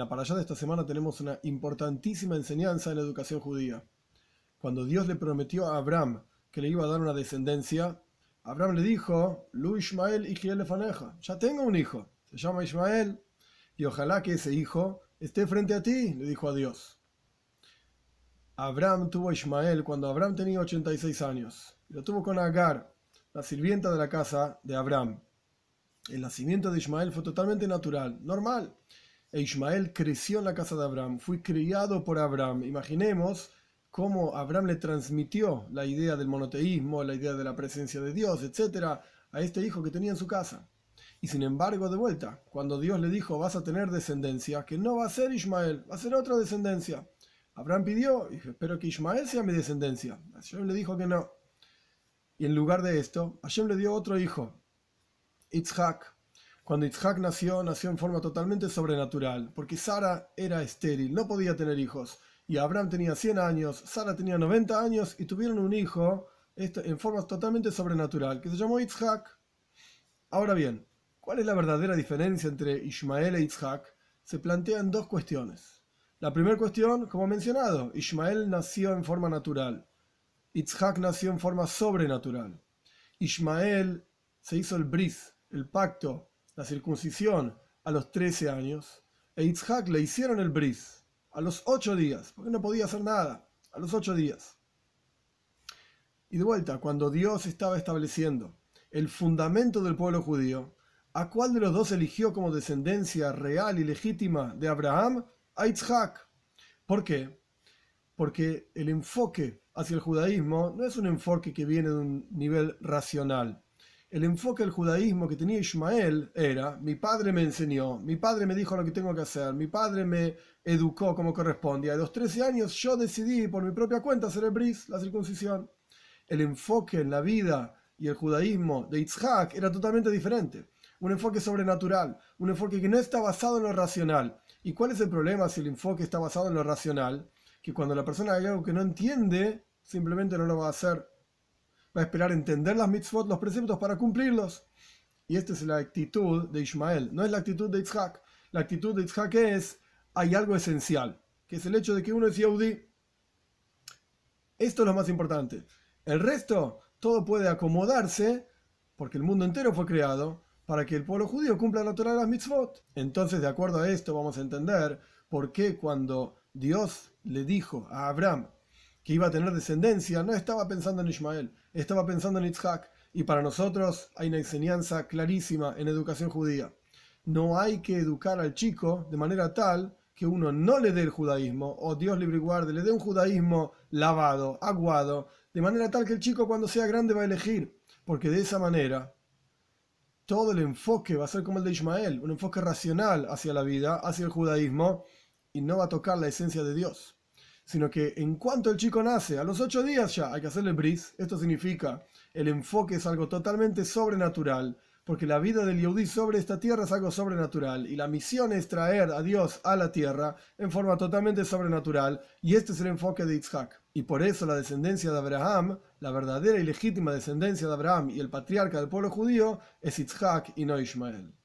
la paralla de esta semana tenemos una importantísima enseñanza en la educación judía. Cuando Dios le prometió a Abraham que le iba a dar una descendencia, Abraham le dijo, Lu Ismael y faneja, ya tengo un hijo, se llama Ismael, y ojalá que ese hijo esté frente a ti, le dijo a Dios. Abraham tuvo a Ismael cuando Abraham tenía 86 años, lo tuvo con Agar, la sirvienta de la casa de Abraham. El nacimiento de Ismael fue totalmente natural, normal. E Ismael creció en la casa de Abraham, fue criado por Abraham. Imaginemos cómo Abraham le transmitió la idea del monoteísmo, la idea de la presencia de Dios, etc., a este hijo que tenía en su casa. Y sin embargo, de vuelta, cuando Dios le dijo vas a tener descendencia, que no va a ser Ismael, va a ser otra descendencia. Abraham pidió, espero que Ismael sea mi descendencia. Hashem le dijo que no. Y en lugar de esto, Hashem le dio otro hijo, Itzhak. Cuando Itzhak nació, nació en forma totalmente sobrenatural, porque Sara era estéril, no podía tener hijos. Y Abraham tenía 100 años, Sara tenía 90 años y tuvieron un hijo en forma totalmente sobrenatural, que se llamó Itzhak. Ahora bien, ¿cuál es la verdadera diferencia entre Ismael e Itzhak? Se plantean dos cuestiones. La primera cuestión, como mencionado, Ismael nació en forma natural. Itzhak nació en forma sobrenatural. Ismael se hizo el bris, el pacto, la circuncisión a los 13 años, e Itzhak le hicieron el bris a los 8 días, porque no podía hacer nada, a los 8 días. Y de vuelta, cuando Dios estaba estableciendo el fundamento del pueblo judío, ¿a cuál de los dos eligió como descendencia real y legítima de Abraham? A Itzhak. ¿Por qué? Porque el enfoque hacia el judaísmo no es un enfoque que viene de un nivel racional, el enfoque del judaísmo que tenía Ismael era, mi padre me enseñó, mi padre me dijo lo que tengo que hacer, mi padre me educó como correspondía. A los 13 años yo decidí por mi propia cuenta hacer el bris, la circuncisión. El enfoque en la vida y el judaísmo de Yitzhak era totalmente diferente. Un enfoque sobrenatural, un enfoque que no está basado en lo racional. ¿Y cuál es el problema si el enfoque está basado en lo racional? Que cuando la persona haga algo que no entiende, simplemente no lo va a hacer va a esperar entender las mitzvot, los preceptos para cumplirlos. Y esta es la actitud de Ismael, no es la actitud de Isaac. La actitud de Isaac es, hay algo esencial, que es el hecho de que uno es Yehudi. Esto es lo más importante. El resto, todo puede acomodarse, porque el mundo entero fue creado para que el pueblo judío cumpla la Torah de las mitzvot. Entonces, de acuerdo a esto, vamos a entender por qué cuando Dios le dijo a Abraham que iba a tener descendencia, no estaba pensando en Ismael, estaba pensando en Yitzhak. Y para nosotros hay una enseñanza clarísima en educación judía. No hay que educar al chico de manera tal que uno no le dé el judaísmo, o Dios libre y guarde, le dé un judaísmo lavado, aguado, de manera tal que el chico cuando sea grande va a elegir, porque de esa manera todo el enfoque va a ser como el de Ismael, un enfoque racional hacia la vida, hacia el judaísmo, y no va a tocar la esencia de Dios sino que en cuanto el chico nace, a los ocho días ya hay que hacerle bris. Esto significa el enfoque es algo totalmente sobrenatural, porque la vida del Yehudi sobre esta tierra es algo sobrenatural y la misión es traer a Dios a la tierra en forma totalmente sobrenatural y este es el enfoque de Yitzhak. Y por eso la descendencia de Abraham, la verdadera y legítima descendencia de Abraham y el patriarca del pueblo judío es Yitzhak y no Ismael.